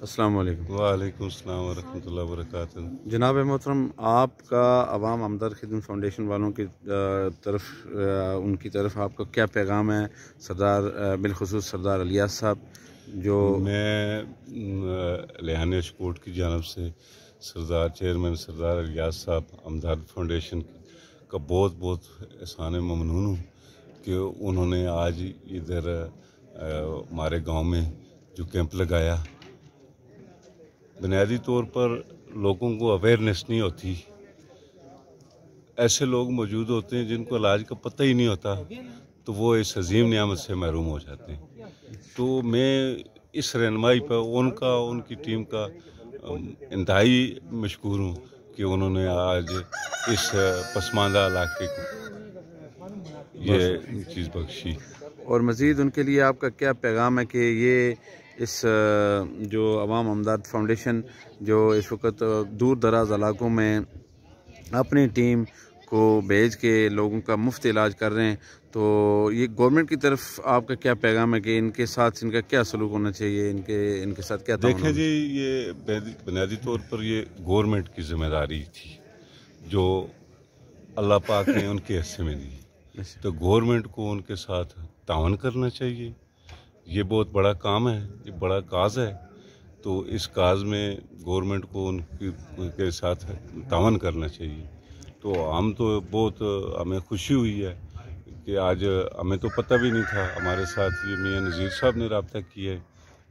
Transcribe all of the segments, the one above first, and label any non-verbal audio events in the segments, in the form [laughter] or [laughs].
السلام علیکم۔ وعلیکم السلام ورحمۃ اللہ وبرکاتہ۔ جناب محترم آپ کا عوام امداد خدمت فاؤنڈیشن والوں کی طرف ان کی طرف آپ کا کیا پیغام ہے؟ سردار بالخصوص سردار الیاس صاحب جو میں لہان اشکوٹ کی جانب سے سردار چیئرمین سردار الیاس صاحب امداد فاؤنڈیشن کا بہت بہت احسان ممنون ہوں کہ انہوں نے آج ادھر ہمارے گاؤں میں جو کیمپ لگایا بنیادی طور پر لوگوں کو اویئرنیس نہیں ہوتی۔ ایسے لوگ موجود ہوتے ہیں جن کو علاج کا پتہ ہی نہیں ہوتا تو وہ اس عظیم نعمت سے محروم ہو جاتے ہیں۔ تو میں اس رہنمائی پہ ان کا ان کی ٹیم کا انتہائی مشکور ہوں کہ انہوں نے آج اس پسماندہ علاقے کو یہ چیز بخشی۔ اور مزید ان کے لیے آپ کا کیا پیغام ہے کہ یہ اس جو عوام امداد فاؤنڈیشن جو اس وقت دور دراز علاقوں میں اپنی ٹیم کو بھیج کے لوگوں کا مفت علاج کر رہے ہیں تو یہ گورنمنٹ کی طرف آپ کا کیا پیغام ہے کہ ان کے ساتھ ان کا کیا سلوک ہونا چاہیے؟ ان کے ان کے ساتھ کیا دیکھیں جی یہ بنیادی طور پر یہ گورنمنٹ کی ذمہ داری تھی جو اللہ پاک نے ان کے حصے میں دی۔ [laughs] اچھا۔ تو گورنمنٹ کو ان کے ساتھ تعاون کرنا چاہیے۔ یہ بہت بڑا کام ہے یہ بڑا کاز ہے۔ تو اس کاز میں گورنمنٹ کو ان کے ساتھ تعاون کرنا چاہیے۔ تو ہم تو بہت ہمیں خوشی ہوئی ہے کہ آج ہمیں تو پتہ بھی نہیں تھا۔ ہمارے ساتھ یہ میاں نذیر صاحب نے رابطہ کیا ہے۔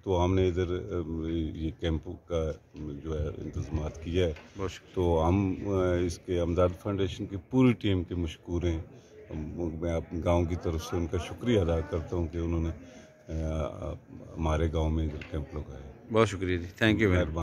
تو ہم نے ادھر یہ کیمپ کا جو ہے انتظامات کیا ہے۔ تو ہم اس کے امداد فاؤنڈیشن کی پوری ٹیم کے مشکور ہیں۔ میں گاؤں کی طرف سے ان کا شکریہ ادا کرتا ہوں کہ انہوں نے ہمارے گاؤں میں کیمپ لگائے بہت شکریہ جی تھینک یو مہربانی